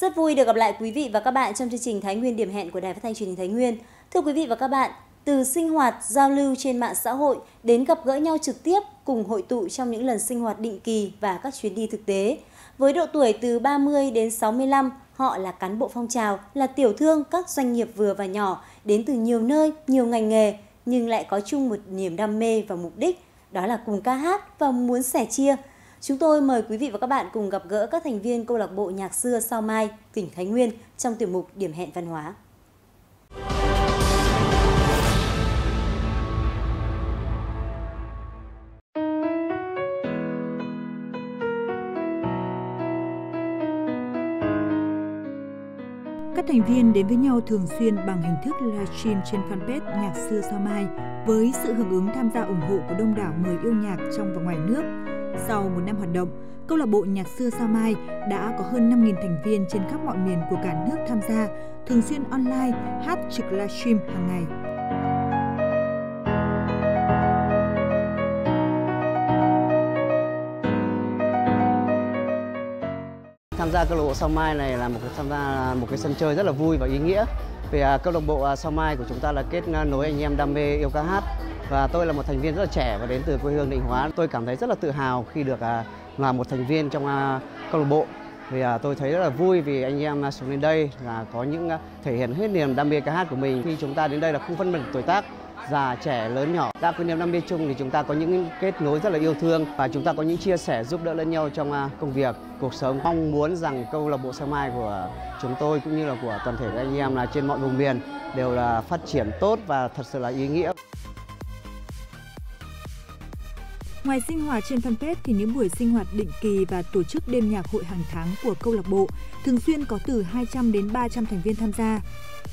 rất vui được gặp lại quý vị và các bạn trong chương trình Thái Nguyên điểm hẹn của Đài Phát thanh Truyền hình Thái Nguyên. Thưa quý vị và các bạn, từ sinh hoạt, giao lưu trên mạng xã hội đến gặp gỡ nhau trực tiếp cùng hội tụ trong những lần sinh hoạt định kỳ và các chuyến đi thực tế. Với độ tuổi từ 30 đến 65, họ là cán bộ phong trào, là tiểu thương các doanh nghiệp vừa và nhỏ đến từ nhiều nơi, nhiều ngành nghề nhưng lại có chung một niềm đam mê và mục đích, đó là cùng ca hát và muốn sẻ chia. Chúng tôi mời quý vị và các bạn cùng gặp gỡ các thành viên câu lạc bộ nhạc xưa Sao Mai, tỉnh Thái Nguyên trong tiểu mục Điểm hẹn văn hóa. Các thành viên đến với nhau thường xuyên bằng hình thức livestream trên fanpage Nhạc xưa Sao Mai với sự hưởng ứng tham gia ủng hộ của đông đảo người yêu nhạc trong và ngoài nước. Sau một năm hoạt động, câu lạc bộ Nhạc xưa Sao Mai đã có hơn 5.000 thành viên trên khắp mọi miền của cả nước tham gia, thường xuyên online, hát trực livestream hàng ngày. tham gia câu lạc bộ Sao Mai này là một cái tham gia một cái sân chơi rất là vui và ý nghĩa. Vì à, câu lạc bộ à, Sao Mai của chúng ta là kết nối anh em đam mê yêu ca hát và tôi là một thành viên rất là trẻ và đến từ quê hương Định Hóa. Tôi cảm thấy rất là tự hào khi được à, là một thành viên trong à, câu lạc bộ. Vì à, tôi thấy rất là vui vì anh em xuống đến đây là có những thể hiện hết niềm đam mê ca hát của mình. Khi chúng ta đến đây là không phân biệt tuổi tác, già, trẻ, lớn, nhỏ. Đã có niềm đam mê chung thì chúng ta có những kết nối rất là yêu thương và chúng ta có những chia sẻ giúp đỡ lẫn nhau trong công việc, cuộc sống. Mong muốn rằng câu lạc bộ sao mai của chúng tôi cũng như là của toàn thể các anh em là trên mọi vùng miền đều là phát triển tốt và thật sự là ý nghĩa. Ngoài sinh hoạt trên fanpage thì những buổi sinh hoạt định kỳ và tổ chức đêm nhạc hội hàng tháng của câu lạc bộ thường xuyên có từ 200 đến 300 thành viên tham gia.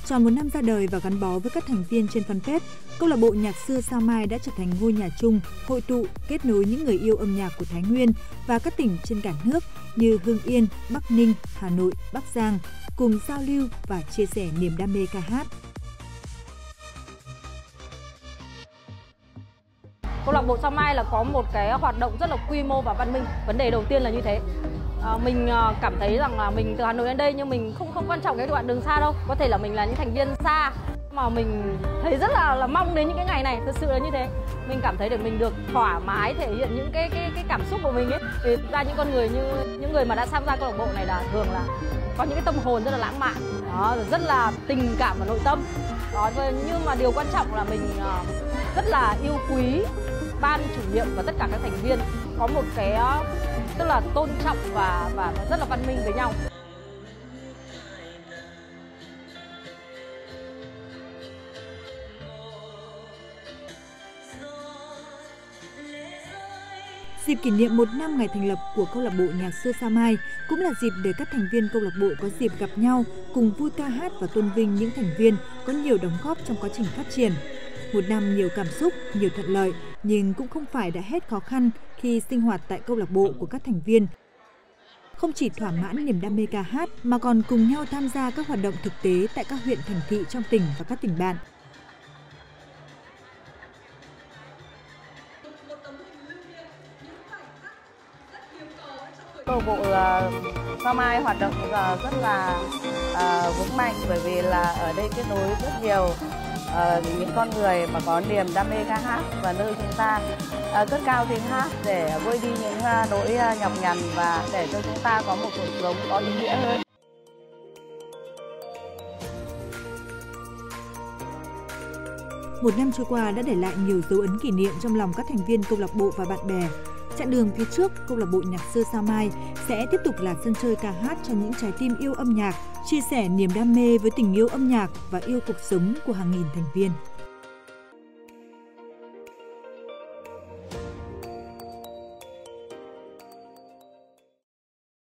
Tròn một năm ra đời và gắn bó với các thành viên trên fanpage, câu lạc bộ nhạc xưa Sao Mai đã trở thành ngôi nhà chung, hội tụ, kết nối những người yêu âm nhạc của Thái Nguyên và các tỉnh trên cả nước như Hưng Yên, Bắc Ninh, Hà Nội, Bắc Giang, cùng giao lưu và chia sẻ niềm đam mê ca hát. Câu lạc bộ Sao Mai là có một cái hoạt động rất là quy mô và văn minh. Vấn đề đầu tiên là như thế. À, mình à, cảm thấy rằng là mình từ Hà Nội đến đây nhưng mình không không quan trọng cái đoạn đường xa đâu. Có thể là mình là những thành viên xa mà mình thấy rất là là mong đến những cái ngày này thật sự là như thế mình cảm thấy được mình được thoải mái thể hiện những cái cái cái cảm xúc của mình ấy thì ra những con người như những người mà đã tham gia câu lạc bộ này là thường là có những cái tâm hồn rất là lãng mạn đó rất là tình cảm và nội tâm đó nhưng mà điều quan trọng là mình à, rất là yêu quý ban chủ nhiệm và tất cả các thành viên có một cái ờ, tức là tôn trọng và và rất là văn minh với nhau. Dịp kỷ niệm một năm ngày thành lập của câu lạc bộ nhạc xưa Sa Mai cũng là dịp để các thành viên câu lạc bộ có dịp gặp nhau, cùng vui ca hát và tôn vinh những thành viên có nhiều đóng góp trong quá trình phát triển. Một năm nhiều cảm xúc, nhiều thuận lợi, nhưng cũng không phải đã hết khó khăn khi sinh hoạt tại câu lạc bộ của các thành viên. Không chỉ thỏa mãn niềm đam mê ca hát mà còn cùng nhau tham gia các hoạt động thực tế tại các huyện thành thị trong tỉnh và các tỉnh bạn. câu bộ Sao Mai hoạt động giờ rất là uh, vững mạnh bởi vì là ở đây kết nối rất nhiều uh, những con người mà có niềm đam mê ca hát và nơi chúng ta uh, cất cao tiếng hát để vơi đi những uh, nỗi uh, nhọc nhằn và để cho chúng ta có một cuộc sống có ý nghĩa hơn. Một năm trôi qua đã để lại nhiều dấu ấn kỷ niệm trong lòng các thành viên câu lạc bộ và bạn bè. Chặng đường phía trước, câu lạc bộ nhạc xưa Sao Mai sẽ tiếp tục là sân chơi ca hát cho những trái tim yêu âm nhạc, chia sẻ niềm đam mê với tình yêu âm nhạc và yêu cuộc sống của hàng nghìn thành viên.